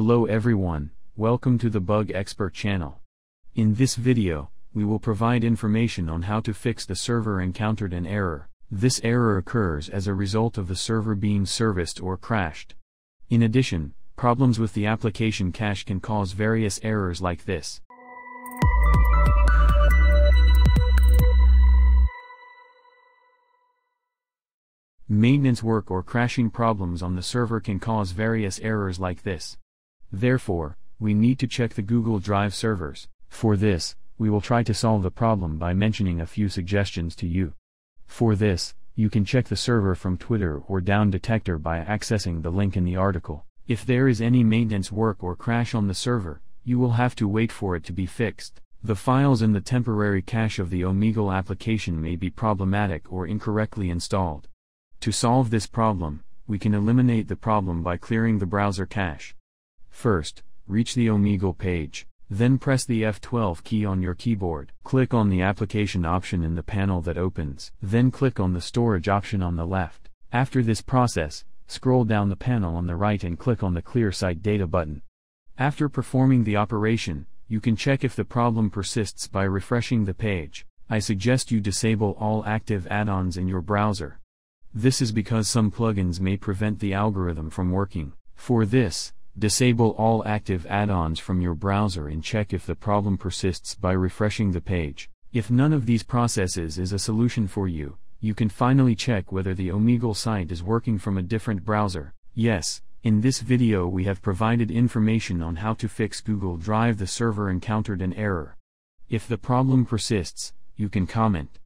Hello everyone, welcome to the Bug Expert channel. In this video, we will provide information on how to fix the server encountered an error. This error occurs as a result of the server being serviced or crashed. In addition, problems with the application cache can cause various errors like this. Maintenance work or crashing problems on the server can cause various errors like this. Therefore, we need to check the Google Drive servers. For this, we will try to solve the problem by mentioning a few suggestions to you. For this, you can check the server from Twitter or Down Detector by accessing the link in the article. If there is any maintenance work or crash on the server, you will have to wait for it to be fixed. The files in the temporary cache of the Omegle application may be problematic or incorrectly installed. To solve this problem, we can eliminate the problem by clearing the browser cache. First, reach the Omegle page, then press the F12 key on your keyboard. Click on the application option in the panel that opens. Then click on the storage option on the left. After this process, scroll down the panel on the right and click on the Clear Site Data button. After performing the operation, you can check if the problem persists by refreshing the page. I suggest you disable all active add-ons in your browser. This is because some plugins may prevent the algorithm from working. For this, disable all active add-ons from your browser and check if the problem persists by refreshing the page. If none of these processes is a solution for you, you can finally check whether the Omegle site is working from a different browser. Yes, in this video we have provided information on how to fix Google Drive the server encountered an error. If the problem persists, you can comment.